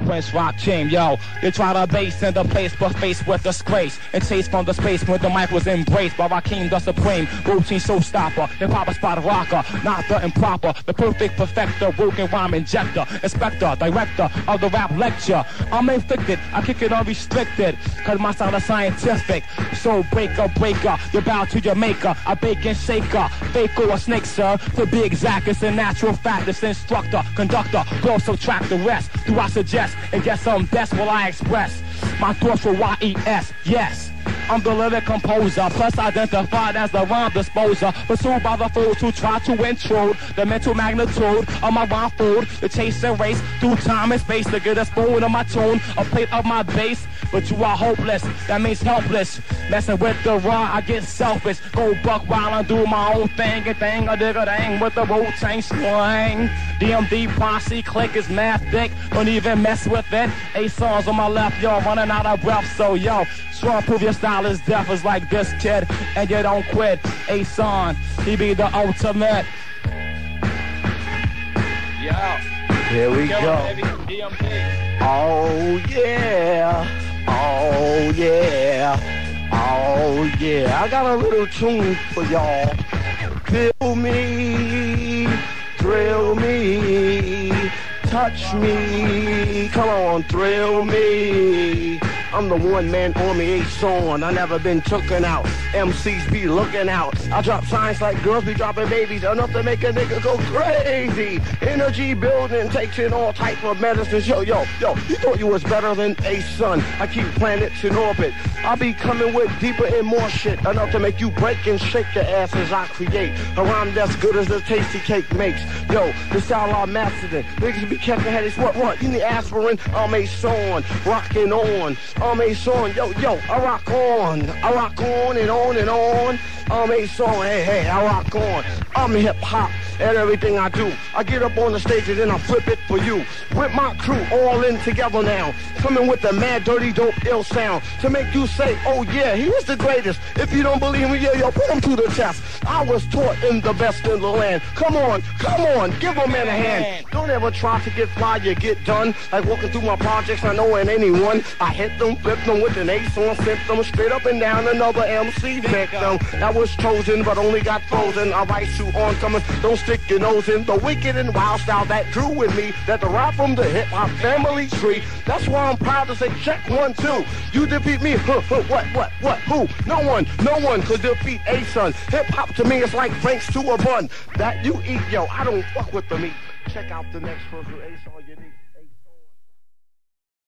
Prince Rakeem, yo. They try to base in the place, but faced with disgrace. And chase from the space when the mic was embraced by Rakeem the Supreme. Routine showstopper, hip hop spot rocker, not the improper, the perfect perfecter, broken rhyme injector, inspector, director of the rap lecture. I'm inflicted, I kick it unrestricted, cause my style is scientific. So breaker, breaker, you bow to your maker, a bacon shaker, fake or a snake, sir. To be exact, it's a natural fact, it's instructor, conductor, go subtract the rest. Do I suggest? And get some best will I express. My thoughts for Y-E-S, yes. I'm the lyric composer, plus identified as the rhyme disposer. Pursued by the fools who try to intrude the mental magnitude of my rhyme food. The chase and race through time and space to get a spoon of my tune, a plate of my bass. But you are hopeless, that means helpless. Messing with the raw, I get selfish. Go buck wild and do my own thing. And thing a digger dang with the routine swing. DMD posse click is mad thick. Don't even mess with it. Eight songs on my left, y'all running out of breath. So yo, strong prove your style is deaf is like this kid. And you don't quit. Ason, he be the ultimate. Yeah. Here we Kill go. him, Oh yeah. Oh yeah. Oh yeah. I got a little tune for y'all. Feel me, thrill me, touch me. Come on, thrill me. I'm the one man army ain't song. I never been tooken out. MCs be looking out. I drop signs like girls be dropping babies. Enough to make a nigga go crazy. Energy building takes in all type of medicines. Yo, yo, yo, you thought you was better than a sun. I keep planets in orbit. I be coming with deeper and more shit. Enough to make you break and shake your ass as I create. A rhyme that's good as a tasty cake makes. Yo, the style I mastered it. Niggas be checking headaches. What, what? You need aspirin? I'm Ason. Rocking on. I'm Ason. Yo, yo, I rock on. I rock on and on and on. I'm Ason. Hey, hey, I rock on. I'm hip hop and everything I do. I get up on the stage and then I flip it for you. With my crew all in together now. Coming with the mad, dirty, dope, ill sound. To make you say, oh yeah, he is the greatest. If you don't believe me, yeah, yo, put him to the test. I was taught in the best in the land. Come on, come on, give a man a hand. Don't ever try to get fly, you get done. Like walking through my projects, I know in anyone. I hit them, flip them with an ace on, sent straight up and down another MC victim. That was chosen, but only got frozen. I write you on coming, don't stick your nose in the wicked and wild style that drew with me. That rap from the hip hop family tree. That's why I'm proud to say check one, two. You defeat me, huh, huh, what, what, what, who? No one, no one could defeat Ason. Hip hop to me is like Franks to a bun. That you eat, yo, I don't fuck with the meat. Check out the next with Ace all you need.